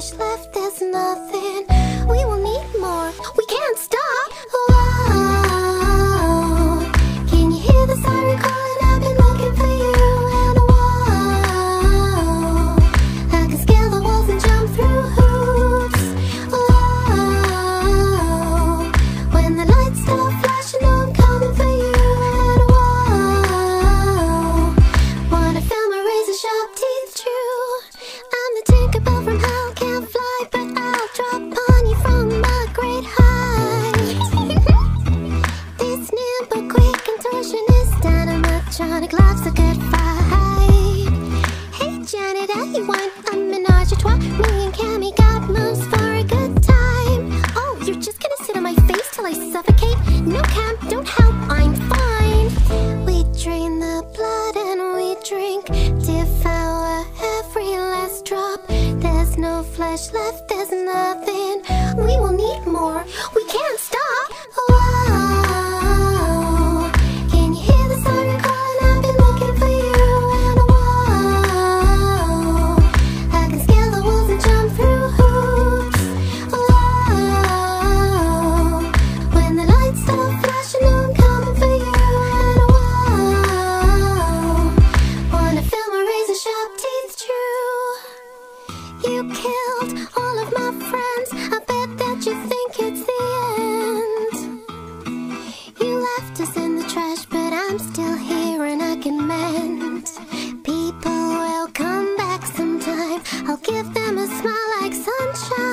trash left, there's nothing electronic loves a good fight. Hey Janet, I want a menage a trois? Me and Cammy got moves for a good time. Oh, you're just gonna sit on my face till I suffocate? No Cam, don't help, I'm fine. We drain the blood and we drink Devour every last drop. There's no flesh left, there's nothing. We will need more, we killed all of my friends. I bet that you think it's the end. You left us in the trash, but I'm still here and I can mend. People will come back sometime. I'll give them a smile like sunshine.